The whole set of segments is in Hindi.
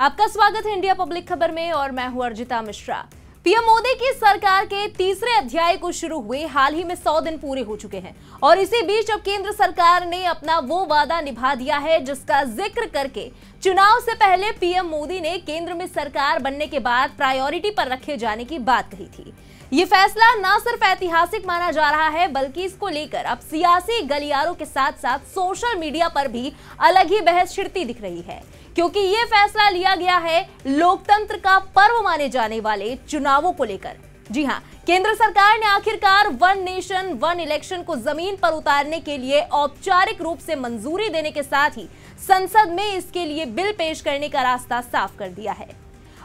आपका स्वागत है इंडिया पब्लिक खबर में और मैं हूँ अर्जिता मिश्रा। पीएम मोदी की सरकार के तीसरे अध्याय को शुरू हुए, हाल ही में 100 दिन पूरे हो चुके हैं। और इसी बीच अब केंद्र सरकार ने अपना वो वादा निभा दिया है, जिसका ज़िक्र करके चुनाव से पहले पीएम मोदी ने केंद्र में सरकार बनने के बाद प्रायोरिटी पर रखे जाने की बात कही थी। ये फैसला न सिर्फ़ ऐतिहासिक माना जा रहा है, बल्कि इसको लेकर अब सियासी गलियारों के साथ साथ सोशल मीडिया पर भी अलग ही बहस छिड़ती दिख रही है। क्योंकि ये फैसला लिया गया है लोकतंत्र का पर्व माने जाने वाले चुनावों को लेकर। जी हाँ केंद्र सरकार ने आखिरकार वन नेशन, वन इलेक्शन को ज़मीन पर उतारने के लिए औपचारिक रूप से मंजूरी देने के साथ ही संसद में इसके लिए बिल पेश करने का रास्ता साफ़ कर दिया है।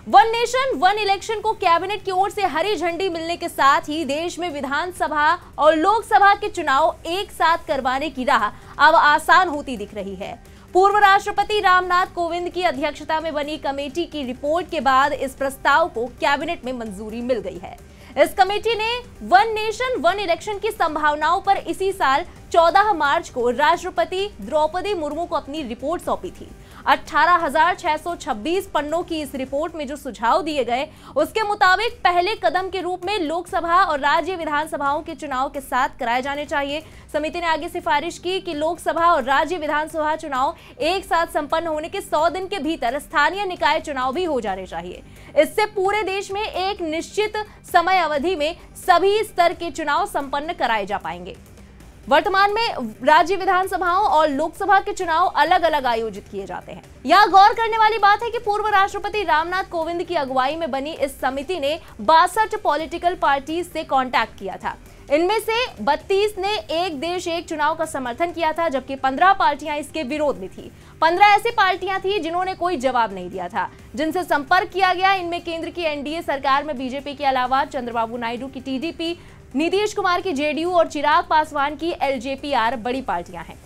वन नेशन, वन इलेक्शन को कैबिनेट की ओर से हरी झंडी मिलने के साथ ही देश में विधानसभा और लोकसभा के चुनाव एक साथ करवाने की राह अब आसान होती दिख रही है। पूर्व राष्ट्रपति रामनाथ कोविंद की अध्यक्षता में बनी कमेटी की रिपोर्ट के बाद इस प्रस्ताव को कैबिनेट में मंजूरी मिल गई है। इस कमेटी ने वन नेशन, वन इलेक्शन की संभावनाओं पर इसी साल 14 मार्च को राष्ट्रपति द्रौपदी मुर्मू को अपनी रिपोर्ट सौंपी थी। 18,626 पन्नों की इस रिपोर्ट में जो सुझाव दिए गए उसके मुताबिक पहले कदम के रूप में लोकसभा और राज्य विधानसभाओं के चुनाव के साथ कराए जाने चाहिए। समिति ने आगे सिफारिश की कि लोकसभा और राज्य विधानसभा चुनाव एक साथ संपन्न होने के 100 दिन के भीतर स्थानीय निकाय चुनाव भी हो जाने चाहिए। इससे पूरे देश में एक निश्चित समय अवधि में सभी स्तर के चुनाव संपन्न कराए जा पाएँगे। वर्तमान में राज्य विधानसभाओं और लोकसभा के चुनाव अलग अलग आयोजित किए जाते हैं। यह गौर करने वाली बात है कि पूर्व राष्ट्रपति रामनाथ कोविंद की अगुवाई में बनी इस समिति ने बासठ पॉलिटिकल पार्टी से कांटेक्ट किया था। इनमें से 32 ने एक देश एक चुनाव का समर्थन किया था, जबकि 15 पार्टियाँ इसके विरोध में थी। 15 ऐसी पार्टियाँ थी जिन्होंने कोई जवाब नहीं दिया था, जिनसे संपर्क किया गया। इनमें केंद्र की एनडीए सरकार में बीजेपी के अलावा चंद्रबाबू नायडू की टीडीपी नीतीश कुमार की जेडीयू और चिराग पासवान की एलजेपीआर बड़ी पार्टियाँ हैं।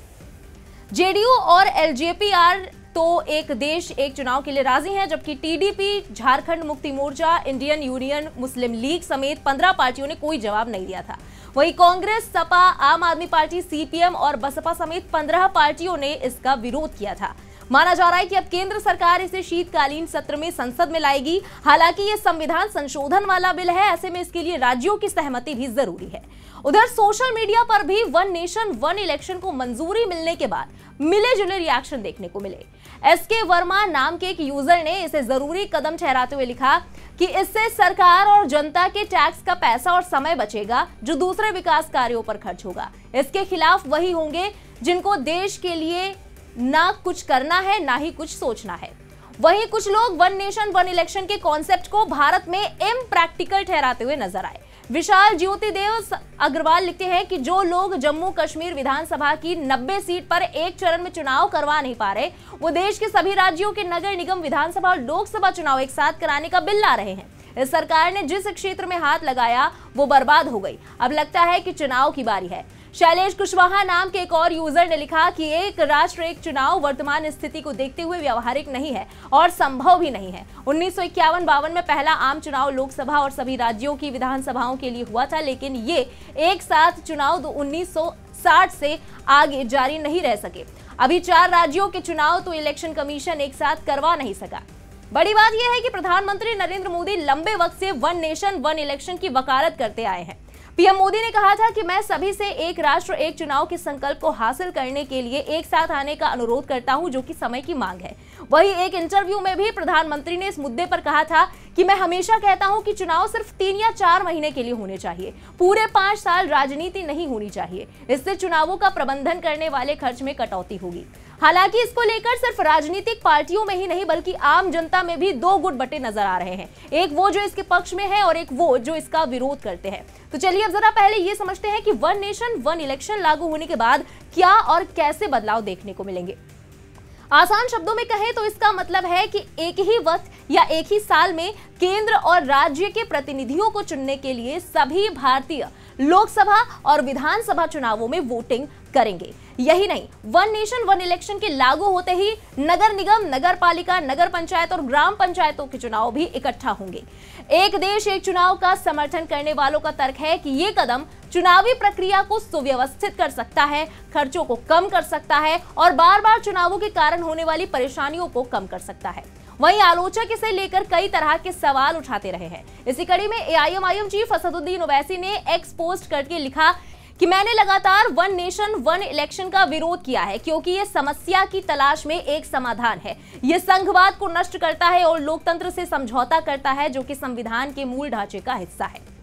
जेडीयू और एलजेपीआर तो एक देश, एक चुनाव के लिए राज़ी हैं, जबकि TDP, Jharkhand Mukti Morcha, Indian union, मुस्लिम लीग समेत पंद्रह पार्टियों ने कोई जवाब नहीं दिया था। वहीं कांग्रेस, सपा, आम आदमी पार्टी, सीपीएम और बसपा समेत पंद्रह पार्टियों ने इसका विरोध किया था। माना जा रहा है कि अब केंद्र सरकार इसे शीतकालीन सत्र में संसद में लाएगी। हालाँकि ये संविधान संशोधन वाला बिल है, ऐसे में इसके लिए राज्यों की सहमति भी ज़रूरी है। उधर सोशल मीडिया पर भी वन नेशन, वन इलेक्शन को मंजूरी मिलने के बाद मिले जुले रिएक्शन देखने को मिले। एस के वर्मा नाम के एक यूज़र ने इसे ज़रूरी कदम ठहराते हुए लिखा कि इससे सरकार और जनता के टैक्स का पैसा और समय बचेगा, जो दूसरे विकास कार्यों पर खर्च होगा। इसके खिलाफ वही होंगे जिनको देश के लिए ना कुछ करना है, ना ही कुछ सोचना है। वहीं कुछ लोग वन नेशन, वन इलेक्शन के कॉन्सेप्ट को भारत में इम प्रैक्टिकल ठहराते हुए नज़र आए। विशाल ज्योति देव अग्रवाल लिखते हैं कि जो लोग जम्मू कश्मीर विधानसभा की 90 सीट पर एक चरण में चुनाव करवा नहीं पा रहे, वो देश के सभी राज्यों के नगर निगम, विधानसभा और लोकसभा चुनाव एक साथ कराने का बिल ला रहे हैं। इस सरकार ने जिस क्षेत्र में हाथ लगाया, वो बर्बाद हो गई। अब लगता है कि चुनाव की बारी है। शैलेश कुशवाहा नाम के एक और यूज़र ने लिखा कि एक राष्ट्र, एक चुनाव वर्तमान स्थिति को देखते हुए व्यवहारिक नहीं है और संभव भी नहीं है। उन्नीस बावन में पहला आम चुनाव लोकसभा और सभी राज्यों की विधानसभाओं के लिए हुआ था, लेकिन ये एक साथ चुनाव उन्नीस सौ साठ से आगे जारी नहीं रह सके। अभी चार राज्यों के चुनाव तो इलेक्शन कमीशन एक साथ करवा नहीं सका। बड़ी बात यह है कि प्रधानमंत्री नरेंद्र मोदी लंबे वक्त से वन नेशन, वन इलेक्शन की वकालत करते आए हैं। पीएम मोदी ने कहा था कि मैं सभी से एक राष्ट्र, एक चुनाव के संकल्प को हासिल करने के लिए एक साथ आने का अनुरोध करता हूँ, जो कि समय की मांग है। वही एक इंटरव्यू में भी प्रधानमंत्री ने इस मुद्दे पर कहा था कि मैं हमेशा कहता हूँ कि चुनाव सिर्फ़ तीन या चार महीने के लिए होने चाहिए। पूरे पाँच साल राजनीति नहीं होनी चाहिए। इससे चुनावों का प्रबंधन करने वाले खर्च में कटौती होगी। हालाँकि इसको लेकर सिर्फ़ राजनीतिक पार्टियों में ही नहीं, बल्कि आम जनता में भी दो गुट बटे नज़र आ रहे हैं। एक वो जो इसके पक्ष में है और एक वो जो इसका विरोध करते हैं। तो चलिए अब जरा पहले ये समझते हैं कि वन नेशन, वन इलेक्शन लागू होने के बाद क्या और कैसे बदलाव देखने को मिलेंगे। आसान शब्दों में कहें तो इसका मतलब है कि एक ही वक्त या एक ही साल में केंद्र और राज्य के प्रतिनिधियों को चुनने के लिए सभी भारतीय लोकसभा और विधानसभा चुनावों में वोटिंग करेंगे। यही नहीं वन नेशन वन इलेक्शन के लागू होते ही नगर निगम, नगर पालिका, नगर पंचायत और ग्राम पंचायतों के चुनाव भी इकट्ठा होंगे। एक देश, एक चुनाव का समर्थन करने वालों का तर्क है कि ये कदम चुनावी प्रक्रिया को सुव्यवस्थित कर सकता है, खर्चों को कम कर सकता है और बार बार चुनावों के कारण होने वाली परेशानियों को कम कर सकता है। वहीं आलोचक इसे लेकर कई तरह के सवाल उठाते रहे हैं। इसी कड़ी में एआईएमआईएम चीफ असदुद्दीन ओवैसी ने एक्स पोस्ट करके लिखा कि मैंने लगातार वन नेशन, वन इलेक्शन का विरोध किया है, क्योंकि ये समस्या की तलाश में एक समाधान है। ये संघवाद को नष्ट करता है और लोकतंत्र से समझौता करता है, जो कि संविधान के मूल ढांचे का हिस्सा है।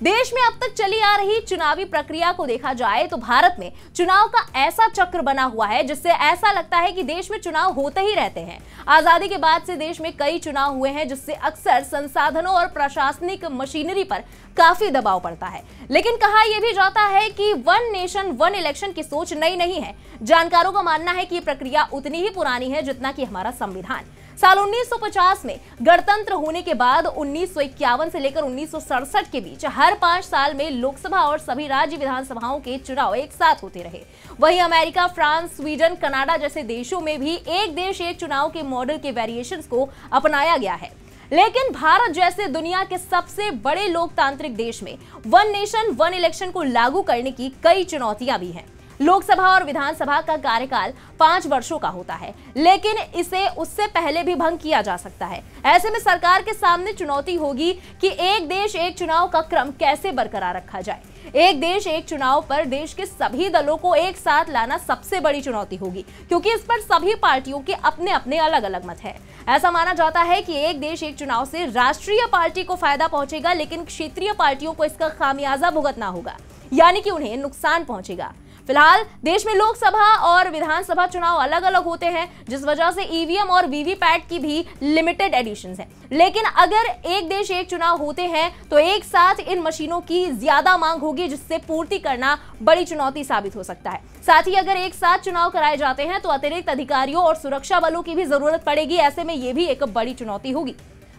देश में अब तक चली आ रही चुनावी प्रक्रिया को देखा जाए तो भारत में चुनाव का ऐसा चक्र बना हुआ है, जिससे ऐसा लगता है कि देश में चुनाव होते ही रहते हैं। आज़ादी के बाद से देश में कई चुनाव हुए हैं, जिससे अक्सर संसाधनों और प्रशासनिक मशीनरी पर काफ़ी दबाव पड़ता है। लेकिन कहा यह भी जाता है कि वन नेशन, वन इलेक्शन की सोच नई नहीं है। जानकारों का मानना है कि प्रक्रिया उतनी ही पुरानी है जितना कि हमारा संविधान। साल 1950 में गणतंत्र होने के बाद उन्नीस सौ इक्यावन से लेकर उन्नीस सौ सड़सठ के बीच हर पाँच साल में लोकसभा और सभी राज्य विधानसभाओं के चुनाव एक साथ होते रहे। वहीं अमेरिका, फ्रांस, स्वीडन, कनाडा जैसे देशों में भी एक देश एक चुनाव के मॉडल के वेरिएशन को अपनाया गया है। लेकिन भारत जैसे दुनिया के सबसे बड़े लोकतांत्रिक देश में वन नेशन, वन इलेक्शन को लागू करने की कई चुनौतियाँ भी हैं। लोकसभा और विधानसभा का कार्यकाल पाँच वर्षों का होता है, लेकिन इसे उससे पहले भी भंग किया जा सकता है। ऐसे में सरकार के सामने चुनौती होगी कि एक देश एक चुनाव का क्रम कैसे बरकरार रखा जाए। एक देश एक चुनाव पर देश के सभी दलों को एक साथ लाना सबसे बड़ी चुनौती होगी, क्योंकि इस पर सभी पार्टियों के अपने अपने अलग अलग मत है। ऐसा माना जाता है कि एक देश एक चुनाव से राष्ट्रीय पार्टी को फ़ायदा पहुंचेगा, लेकिन क्षेत्रीय पार्टियों को इसका खामियाजा भुगतना होगा, यानी कि उन्हें नुकसान पहुंचेगा। फ़िलहाल देश में लोकसभा और विधानसभा चुनाव अलग अलग होते हैं, जिस वजह से ईवीएम और वीवीपैट की भी लिमिटेड एडिशन है। लेकिन अगर एक देश एक चुनाव होते हैं तो एक साथ इन मशीनों की ज़्यादा मांग होगी, जिससे पूर्ति करना बड़ी चुनौती साबित हो सकता है। साथ ही अगर एक साथ चुनाव कराए जाते हैं तो अतिरिक्त अधिकारियों और सुरक्षा बलों की भी ज़रूरत पड़ेगी, ऐसे में यह भी एक बड़ी चुनौती होगी।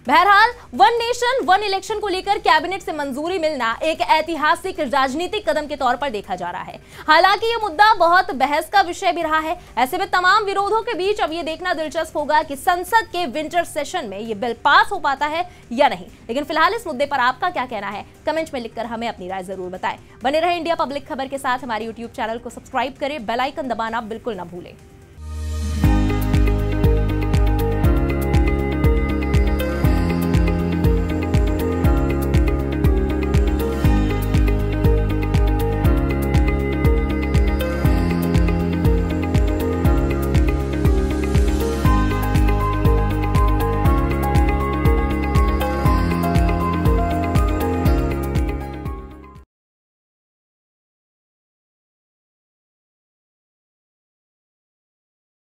बहरहाल, वन नेशन, वन इलेक्शन को लेकर कैबिनेट से मंजूरी मिलना एक ऐतिहासिक राजनीतिक कदम के तौर पर देखा जा रहा है। हालाँकि ये मुद्दा बहुत बहस का विषय भी रहा है। ऐसे में तमाम विरोधों के बीच अब ये देखना दिलचस्प होगा कि संसद के विंटर सेशन में ये बिल पास हो पाता है या नहीं। लेकिन फ़िलहाल इस मुद्दे पर आपका क्या कहना है? कमेंट में लिखकर हमें अपनी राय ज़रूर बताएँ। बने रहे इंडिया पब्लिक खबर के साथ हमारे यूट्यूब चैनल को सब्सक्राइब करें बेलाइकन दबाना बिल्कुल न भूलें।